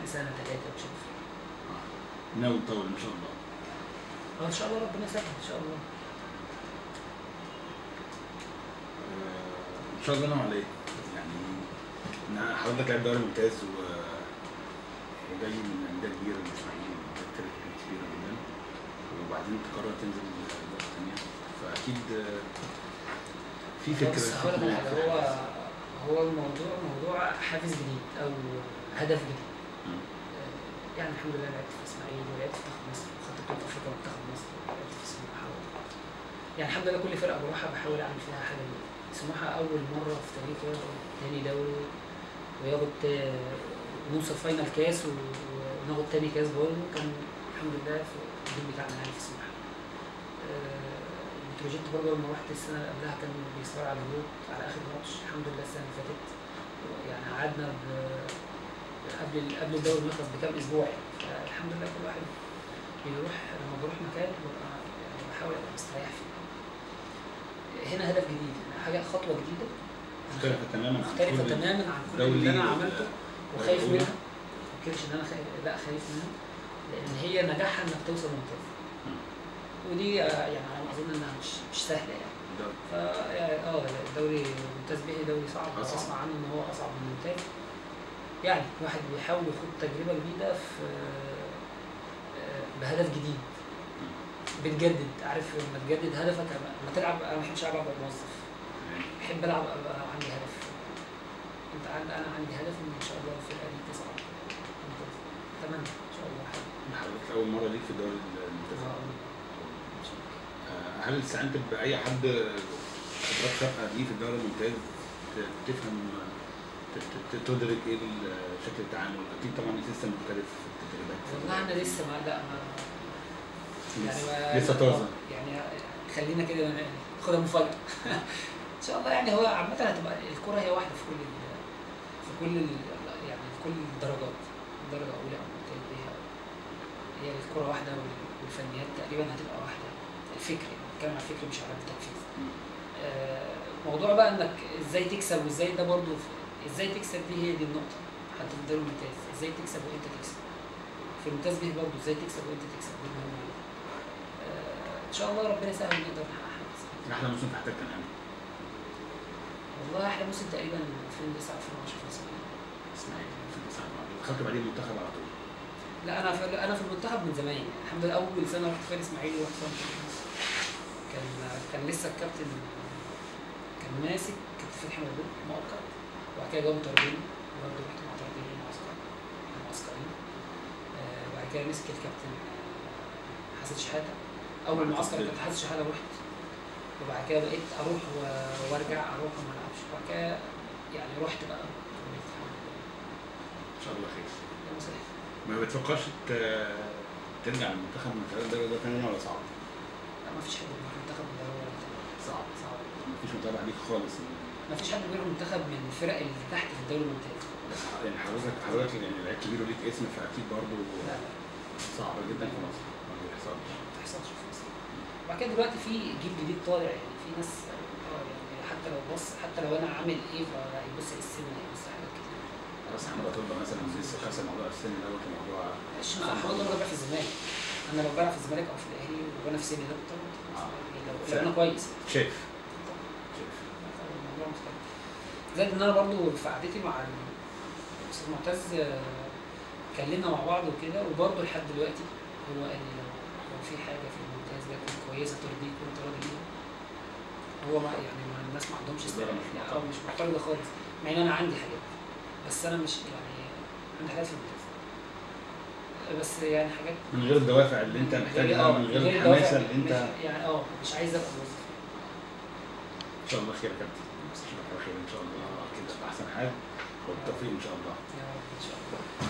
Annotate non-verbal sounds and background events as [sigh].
يعني سنه ثلاثة وتشوف ناوي تطول إن شاء الله. أه، إن شاء الله ربنا يسهل إن شاء الله. أه، إن شاء الله نوع إيه؟ يعني أنا حضرتك لعيب دوري ممتاز و وجاي من أندية كبيرة الاسماعيلي كانت كبيرة جدا. وبعدين تقرر تنزل درجه ثانية فأكيد في فكرة بس هو هو الموضوع موضوع حافز جديد أو هدف جديد. يعني الحمد لله لعبت في الاسماعيلي ولعبت في منتخب مصر وخدت بطوله افريقيا منتخب مصر ولعبت في سموحة يعني الحمد لله كل فرقة بروحها بحاول أعمل فيها حاجة جديدة. سموحة أول مرة في تاريخه ياخد تاني دوري وياخد نوصل فاينل كاس وناخد تاني كاس برضه. كان الحمد لله في الجيل بتاعنا يعني في سموحة. آه، بتروجيت برضه لما رحت السنة اللي قبلها كان بيصارع على الهبوط على آخر ماتش الحمد لله السنة اللي فاتت. يعني قعدنا قبل قبل الدوري يخلص بكام أسبوع يعني فالحمد لله كل واحد بيروح لما بروح مكان ببقى يعني بحاول أبقى مستريح فيه هنا هدف جديد يعني حاجة خطوة جديدة مختلفة تماما عن مختلفة تماما عن كل اللي أنا عملته وخايف. منها ما فكرش إن أنا خايف لا خايف منها لأن هي نجاحها إنك توصل مم. ودي آه، يعني أنا أظن إنها مش مش سهلة يعني. فا يعني آه الدوري الممتاز به دوري صعب. أسمع عنه إن هو أصعب من الممتاز يعني الواحد بيحاول يخوض تجربة جديدة في آه، بهدف جديد. بتجدد. عارف لما تجدد هدفك لما تلعب أنا ما بحبش ألعب أبقى موظف. بحب ألعب أبقى عندي هدف. أنت عند أنا عندي هدف إن إن شاء الله الفرقه دي تصعد اتمنى إن شاء الله. حضرتك أول مرة ليك في الدوري الممتاز آه،. آه، هل استعنت بأي حد خبرات سابقه ليه في الدوري الممتاز؟ تفهم تدرك إيه شكل التعامل؟ أكيد طبعا السيستم مختلف في التدريبات. والله أنا لسه ما يعني لسه طازة. يعني خلينا كده خدها مفاجاه [laughs] إن شاء الله يعني هو عامة هتبقى الكرة هي واحدة في كل في كل يعني في كل الدرجات. درجه اولى أو ثالثه هي الكرة واحدة وال- والفنيات تقريبا هتبقى واحدة. الفكر يعني بتكلم على الفكر مش على التنفيذ. آه، موضوع بقى إنك إزاي تكسب وإزاي ده برضو إزاي تكسب دي هي دي النقطة؟ الدوري الممتاز إزاي تكسب وانت تكسب؟ في الممتاز به برضو إزاي تكسب وانت تكسب؟ دي مهمة. آه، ان شاء الله ربنا يسهل ونقدر نحققها أحلى موسم في حياتك كان إمتى؟ والله أحلى موسم تقريبا 2009 2010 في الاسماعيلي اسماعيلي في التسعة دخلت بعدين المنتخب على طول. لا أنا في أنا في المنتخب من زمان. الحمد لله أول سنة رحت فيها الاسماعيلي ورحت. كان كان لسه الكابتن كان ماسك كابتن فتحي مبروك مؤقت. وبعد كده جابوا تربيني برضه رحت مع تربيني معسكر معسكرين آه، بعد كده مسك الكابتن آه، حسن شحاته أول معسكر كابتن حسن شحاته رحت وبعد كده بقيت أروح و- وأرجع أروح وما ألعبش. وبعد كده يعني رحت بقى. كملت الحمد لله إن شاء الله خير. ما بتفكرش ترجع للمنتخب من خلال الدوري ده تاني ولا صعب؟ لا ما فيش حد بيروح منتخب من الدوري ولا. صعب صعب. مفيش متابعة ليك خالص؟ ما فيش حد بيروح منتخب من الفرق اللي تحت في الدوري الممتاز. يعني حضرتك حضرتك يعني لعيب كبير وليك اسم فأكيد برضه لا. لا صعب جدا في مصر. ما بيحصلش. ما تحصلش في مصر. وبعد كده دلوقتي في جيل جديد طالع يعني في ناس آه يعني حتى لو بص حتى لو أنا عامل إيه فهيبص للسن هيبص لحاجات كتير بس احمد طلبه مثلا لسه كسر موضوع السن دوت الموضوع مع احمد الله بلعب في الزمالك. أنا لو بلعب في الزمالك أو في الأهلي وأنا في سني ده كنت هروح لو لو أنا كويس. شايف. زائد إن أنا برضو في قعدتي مع الأستاذ معتز آه، اتكلمنا مع بعض وكده وبرضو لحد دلوقتي هو قال لي لو في حاجة في الممتاز ده كانت كويسة ترضيك وانت راضي بيها. هو ما يعني ما الناس ما عندهمش يعني معترضة. آه مش معترضة خالص مع إن أنا عندي حاجات بس أنا مش يعني عندي حاجات في الممتاز. بس يعني حاجات من غير الدوافع اللي أنت محتاجها آه، من غير الحماسة اللي أنت يعني آه مش عايز أبقى موظف. إن شاء الله خير يا كابتن. اشوفك على خير إن شاء الله. كده أحسن حال. والتوفيق إن شاء الله. يا رب. إن شاء الله.